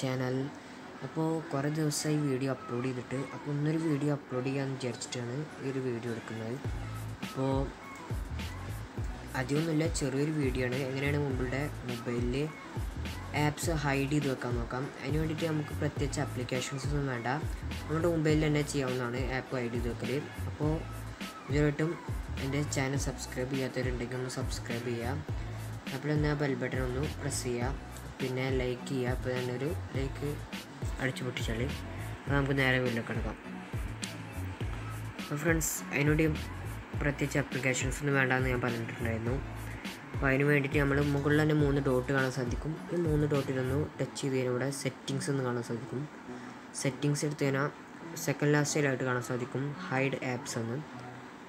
Channel. അപ്പോൾ കുറേ ദിവസമായി വീഡിയോ അപ്ലോഡ് ചെയ്തിട്ട് അപ്പോൾ ഇന്നൊരു വീഡിയോ അപ്ലോഡ് ചെയ്യാമെന്ന് വിചാരിച്ചിട്ടാണ് ഈ ഒരു വീഡിയോ എടുക്കുന്നത്. അപ്പോൾ അധികമൊന്നുമില്ല ചെറിയൊരു വീഡിയോ ആണ്. എങ്ങനെയാണ് മുമ്പുടെ മൊബൈലിൽ ആപ്സ് ഹൈഡ് ചെയ്ത് വെക്കാൻ നോക്കാം. അതിന് വേണ്ടിയിട്ട് നമുക്ക് പ്രത്യേകിച്ച് അപ്ലിക്കേഷൻസ് ഒന്നും വേണ്ട. നമ്മുടെ മൊബൈലിൽ തന്നെ ചെയ്യാവുന്നതാണ് ആപ്പ് ഹൈഡ് ചെയ്ത് വെക്കൽ അപ്പോൾ ഇതുവരായിട്ടും എന്റെ ചാനൽ സബ്സ്ക്രൈബ് ചെയ്യാത്തവരുണ്ടെങ്കിൽ ഒന്ന് സബ്സ്ക്രൈബ് ചെയ്യുക അപ്പോൾ ആ ബെൽ ബട്ടൺ ഒന്ന് പ്രസ് ചെയ്യുക. പിന്നെ ലൈക്ക് ചെയ്യുക. അപ്പോൾ തന്നെ ഒരു ലൈക്ക് അടിച്ചു പൊട്ടിച്ചാൽ നമുക്ക് നേരെ വീട്ടിലേക്ക് കിടക്കാം. അപ്പോൾ ഫ്രണ്ട്സ് അതിനോട് പ്രത്യേകിച്ച് അപ്ലിക്കേഷൻസ് ഒന്നും വേണ്ടെന്ന് ഞാൻ പറഞ്ഞിട്ടുണ്ടായിരുന്നു. അപ്പോൾ അതിന് വേണ്ടിയിട്ട് നമ്മൾ മുകളിൽ തന്നെ മൂന്ന് ഡോട്ട് കാണാൻ സാധിക്കും. ഈ മൂന്ന് ഡോട്ടിലൊന്ന് ടച്ച് ചെയ്ത് കഴിഞ്ഞാൽ ഇവിടെ സെറ്റിങ്സ് എന്ന് കാണാൻ സാധിക്കും. സെറ്റിങ്സ് എടുത്ത് കഴിഞ്ഞാൽ സെക്കൻഡ് ലാസ്റ്റിലായിട്ട് കാണാൻ സാധിക്കും. ഹൈഡ് ആപ്സ് എന്ന്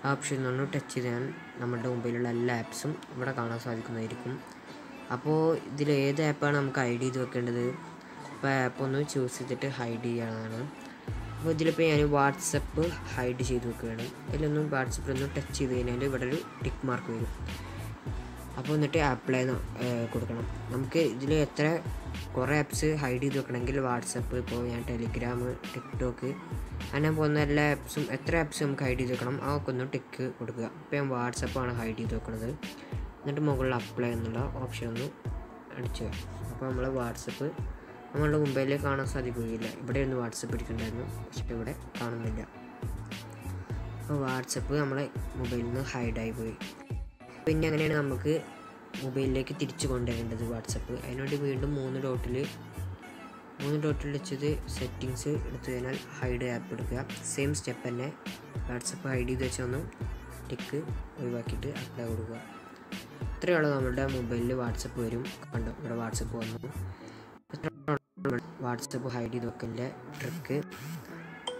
ഓപ്ഷൻ ഒന്ന് ടച്ച് ചെയ്താൽ നമ്മുടെ മൊബൈലിലുള്ള എല്ലാ ആപ്സും ഇവിടെ കാണാൻ സാധിക്കുന്നതായിരിക്കും. അപ്പോൾ ഇതിൽ ഏത് ആപ്പാണ് നമുക്ക് ഹൈഡ് ചെയ്ത് വെക്കേണ്ടത്? അപ്പോൾ ആപ്പ് ഒന്ന് ചൂസ് ചെയ്തിട്ട് ഹൈഡ് ചെയ്യാനാണ്. അപ്പോൾ ഇതിലിപ്പോൾ ഞാൻ വാട്സപ്പ് ഹൈഡ് ചെയ്ത് വെക്കുകയാണ്. ഇതിലൊന്നും വാട്സപ്പിലൊന്നും ടച്ച് ചെയ്ത് കഴിഞ്ഞാൽ ഇവിടെ ഒരു ടിക്ക് മാർക്ക് വരും. അപ്പോൾ എന്നിട്ട് അപ്ലൈ കൊടുക്കണം. നമുക്ക് ഇതിൽ എത്ര കുറേ ആപ്സ് ഹൈഡ് ചെയ്ത് വെക്കണമെങ്കിൽ വാട്സപ്പ് ഇപ്പോൾ ഞാൻ ടെലിഗ്രാം ടിക്ടോക്ക് അങ്ങനെ പോകുന്ന എല്ലാ ആപ്സും എത്ര ആപ്സ് നമുക്ക് ഹൈഡ് ചെയ്ത് വെക്കണം ആ ഒക്കെ ഒന്ന് ടിക്ക് കൊടുക്കുക. ഇപ്പോൾ ഞാൻ വാട്സപ്പാണ് ഹൈഡ് ചെയ്ത് വെക്കുന്നത് എന്നിട്ട് മുകളിൽ അപ്ലൈ എന്നുള്ള ഓപ്ഷൻ ഒന്ന് അടിച്ചു അപ്പോൾ നമ്മൾ വാട്സപ്പ് നമ്മളുടെ മൊബൈലിൽ കാണാൻ സാധിക്കുകയില്ല. ഇവിടെ ഒന്ന് വാട്സപ്പ് ഇരിക്കുന്നുണ്ടായിരുന്നു പക്ഷേ ഇവിടെ കാണുന്നില്ല. അപ്പോൾ വാട്സപ്പ് നമ്മളെ മൊബൈലിൽ നിന്ന് ഹൈഡായി പോയി. പിന്നെ അങ്ങനെയാണ് നമുക്ക് മൊബൈലിലേക്ക് തിരിച്ചു കൊണ്ടുവരേണ്ടത് വാട്സപ്പ്. അതിനോട് വീണ്ടും മൂന്ന് ഡോട്ടിൽ മൂന്ന് ഡോട്ടിൽ വെച്ചത് സെറ്റിങ്സ് എടുത്തു കഴിഞ്ഞാൽ ഹൈഡ് ആപ്പ് എടുക്കുക. സെയിം സ്റ്റെപ്പ് തന്നെ വാട്സപ്പ് ഹൈഡ് ചെയ്ത് വെച്ചൊന്ന് ടിക്ക് ഒഴിവാക്കിയിട്ട് അപ്ലൈ കൊടുക്കുക. ഇത്രയുള്ള നമ്മുടെ മൊബൈലിൽ വാട്സപ്പ് വരും. കണ്ടോ? ഇവിടെ വാട്സപ്പ് വന്നു. വാട്സപ്പ് ഹൈഡ് ചെയ്ത് വെക്കലിന്റെ ട്രിക്ക്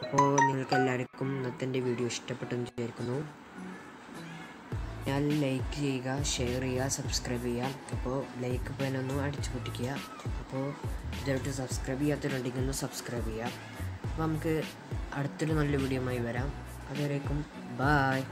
അപ്പോൾ നിങ്ങൾക്ക് എല്ലാവർക്കും ഇന്നത്തെ വീഡിയോ ഇഷ്ടപ്പെട്ടെന്ന് വിചാരിക്കുന്നു. ഞാൻ ലൈക്ക് ചെയ്യുക ഷെയർ ചെയ്യുക സബ്സ്ക്രൈബ് ചെയ്യുക. അപ്പോൾ ലൈക്ക് ഒന്ന് അടിച്ചു പൊട്ടിക്കുക. അപ്പോൾ ഇതായിട്ട് സബ്സ്ക്രൈബ് ചെയ്യാത്തവരുണ്ടെങ്കിൽ ഒന്ന് സബ്സ്ക്രൈബ് ചെയ്യുക. അപ്പോൾ നമുക്ക് അടുത്തൊരു നല്ല വീഡിയോ ആയി വരാം. അതുവരേക്കും ബായ്